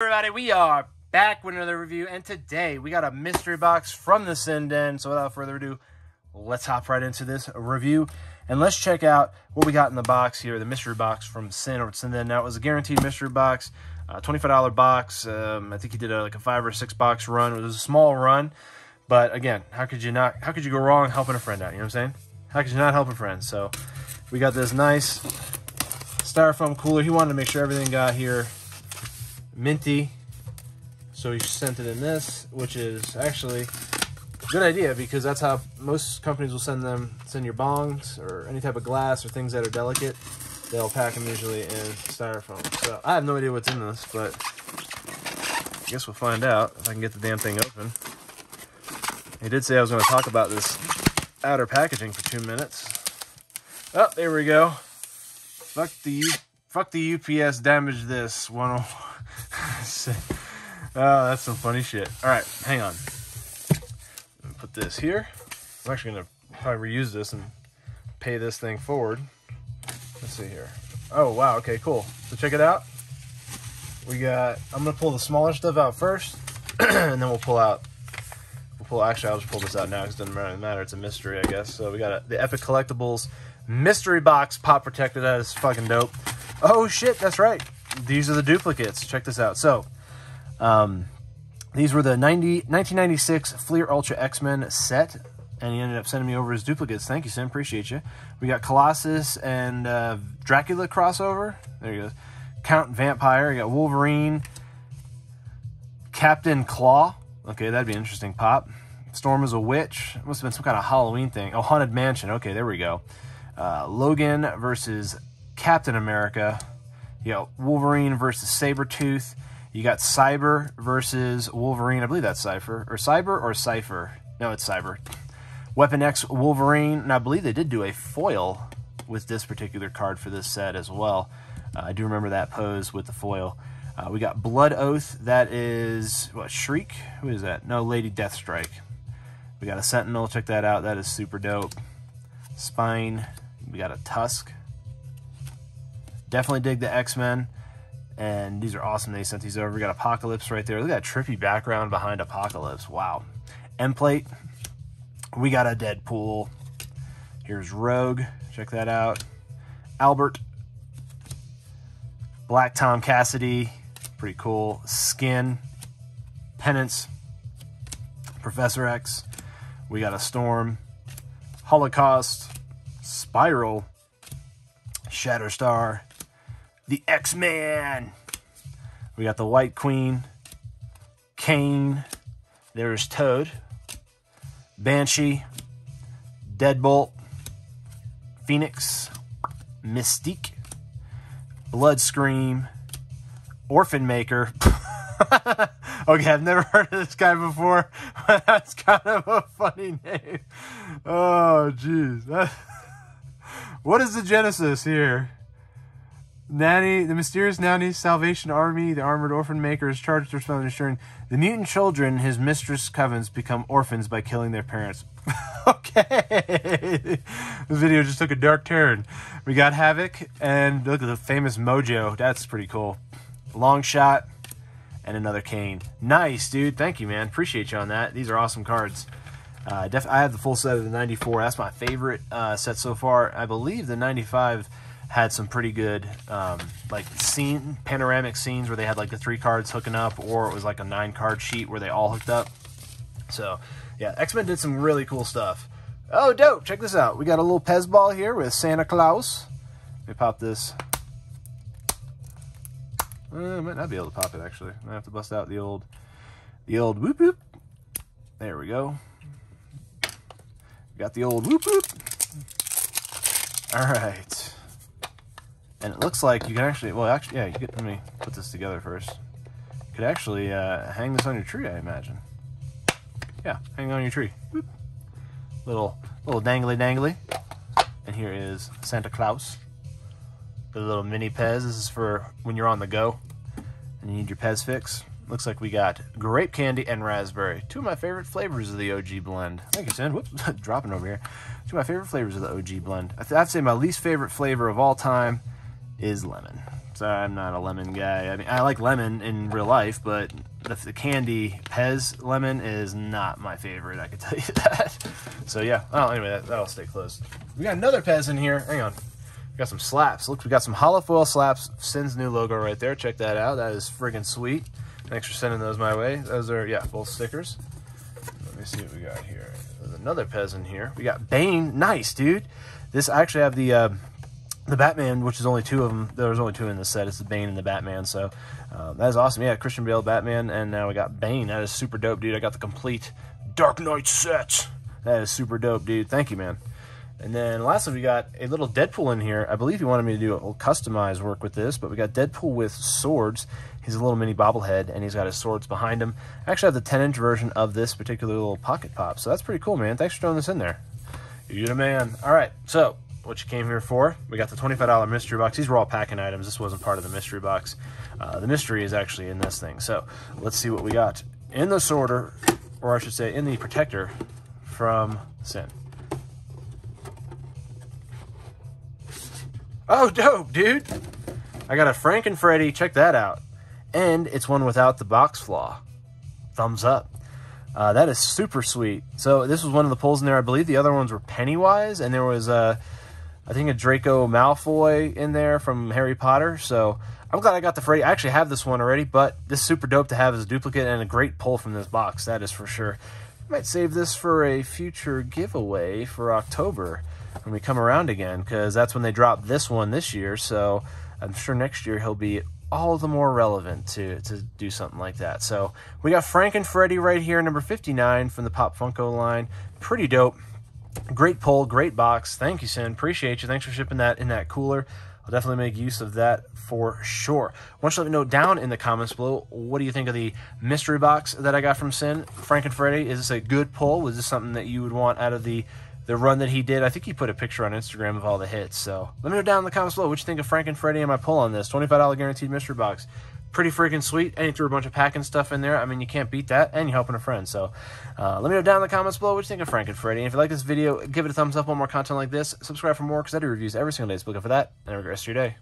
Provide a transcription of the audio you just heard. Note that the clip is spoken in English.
everybody, we are back with another review, and today we got a mystery box from the Sin Den. So without further ado, let's hop right into this review, and let's check out what we got in the box here, the mystery box from Sin or Sin Den. Now, it was a guaranteed mystery box, uh, $25 box. Um, I think he did a, like a five or six box run. It was a small run, but again, how could you not, how could you go wrong helping a friend out, you know what I'm saying? How could you not help a friend? So we got this nice styrofoam cooler. He wanted to make sure everything got here minty. So he sent it in this, which is actually a good idea because that's how most companies will send them, send your bongs or any type of glass or things that are delicate. They'll pack them usually in styrofoam. So I have no idea what's in this, but I guess we'll find out if I can get the damn thing open. He did say I was going to talk about this outer packaging for two minutes. Oh, there we go. Fuck the U fuck the UPS damaged this one. Oh oh, that's some funny shit. All right, hang on. Put this here. I'm actually gonna probably reuse this and pay this thing forward. Let's see here. Oh wow, okay, cool. So check it out. We got. I'm gonna pull the smaller stuff out first, and then we'll pull out. We'll pull. Actually, I'll just pull this out now because it doesn't really matter. It's a mystery, I guess. So we got a, the Epic Collectibles mystery box pop protected. That is fucking dope. Oh shit, that's right. These are the duplicates. Check this out. So, um, these were the 90, 1996 Fleer Ultra X-Men set, and he ended up sending me over his duplicates. Thank you, Sam. Appreciate you. We got Colossus and uh, Dracula crossover. There you go. Count Vampire. You got Wolverine. Captain Claw. Okay, that'd be interesting pop. Storm is a witch. Must have been some kind of Halloween thing. Oh, Haunted Mansion. Okay, there we go. Uh, Logan versus Captain America. You got Wolverine versus Sabretooth. You got Cyber versus Wolverine. I believe that's Cypher. Or Cyber or Cypher. No, it's Cyber. Weapon X Wolverine. And I believe they did do a foil with this particular card for this set as well. Uh, I do remember that pose with the foil. Uh, we got Blood Oath. That is, what, Shriek? Who is that? No, Lady Deathstrike. We got a Sentinel. Check that out. That is super dope. Spine. We got a Tusk. Definitely dig the X-Men. And these are awesome. They sent these over. We got Apocalypse right there. Look at that trippy background behind Apocalypse. Wow. End plate. We got a Deadpool. Here's Rogue. Check that out. Albert. Black Tom Cassidy. Pretty cool. Skin. Penance. Professor X. We got a Storm. Holocaust. Spiral. Shatterstar the X-Man. We got the White Queen, Kane, there's Toad, Banshee, Deadbolt, Phoenix, Mystique, Blood Scream, Orphan Maker. okay, I've never heard of this guy before, but that's kind of a funny name. Oh, jeez. what is the genesis here? Nanny, the mysterious Nanny Salvation Army, the armored orphan maker, is charged with ensuring the mutant children his mistress covens become orphans by killing their parents. okay, this video just took a dark turn. We got Havoc, and look at the famous Mojo. That's pretty cool. Longshot, and another Kane. Nice, dude. Thank you, man. Appreciate you on that. These are awesome cards. Uh, def- I have the full set of the 94. That's my favorite uh, set so far. I believe the 95 had some pretty good um, like scene panoramic scenes where they had like the three cards hooking up, or it was like a nine card sheet where they all hooked up. So yeah, X Men did some really cool stuff. Oh, dope! Check this out. We got a little Pez ball here with Santa Claus. Let me pop this. Uh, I might not be able to pop it actually. I have to bust out the old, the old whoop whoop. There we go. got the old whoop whoop. All right. And it looks like you can actually, well, actually, yeah, get, let me put this together first. You could actually uh, hang this on your tree, I imagine. Yeah, hang on your tree. Boop. Little, little dangly dangly. And here is Santa Claus. The little mini Pez. This is for when you're on the go and you need your Pez fix. Looks like we got grape candy and raspberry. Two of my favorite flavors of the OG blend. Thank you, Sin. Whoops, dropping over here. Two of my favorite flavors of the OG blend. I'd say my least favorite flavor of all time is lemon. So I'm not a lemon guy. I mean, I like lemon in real life, but the, candy Pez lemon is not my favorite. I can tell you that. So yeah. Oh, anyway, that, that'll stay closed. We got another Pez in here. Hang on. We got some slaps. Look, we got some hollow foil slaps. Sin's new logo right there. Check that out. That is friggin' sweet. Thanks for sending those my way. Those are yeah, both stickers. Let me see what we got here. There's another Pez in here. We got Bane. Nice, dude. This I actually have the. Uh, the Batman, which is only two of them. There was only two in the set. It's the Bane and the Batman. So um, that is awesome. Yeah, Christian Bale, Batman, and now we got Bane. That is super dope, dude. I got the complete Dark Knight set. That is super dope, dude. Thank you, man. And then lastly, we got a little Deadpool in here. I believe he wanted me to do a little customized work with this, but we got Deadpool with swords. He's a little mini bobblehead, and he's got his swords behind him. I actually have the 10-inch version of this particular little pocket pop, so that's pretty cool, man. Thanks for throwing this in there. You're the man. All right, so what you came here for. We got the $25 mystery box. These were all packing items. This wasn't part of the mystery box. Uh, the mystery is actually in this thing. So let's see what we got in the sorter, or I should say in the protector from Sin. Oh, dope, dude. I got a Frank and Freddy. Check that out. And it's one without the box flaw. Thumbs up. Uh, that is super sweet. So this was one of the pulls in there. I believe the other ones were Pennywise, and there was a, uh, I think a Draco Malfoy in there from Harry Potter. So I'm glad I got the Freddy. I actually have this one already, but this is super dope to have as a duplicate and a great pull from this box. That is for sure. Might save this for a future giveaway for October when we come around again, because that's when they drop this one this year. So I'm sure next year he'll be all the more relevant to, to do something like that. So we got Frank and Freddy right here, number 59 from the Pop Funko line. Pretty dope. Great pull, great box. Thank you, Sin. Appreciate you. Thanks for shipping that in that cooler. I'll definitely make use of that for sure. I want you let me know down in the comments below, what do you think of the mystery box that I got from Sin? Frank and Freddy, is this a good pull? Was this something that you would want out of the the run that he did. I think he put a picture on Instagram of all the hits. So let me know down in the comments below what you think of Frank and Freddy and my pull on this. $25 guaranteed mystery box. Pretty freaking sweet. And he threw a bunch of packing stuff in there. I mean, you can't beat that. And you're helping a friend. So uh, let me know down in the comments below what you think of Frank and Freddy. And if you like this video, give it a thumbs up. Want more content like this. Subscribe for more because I do reviews every single day. So look out for that. And have a great rest of your day.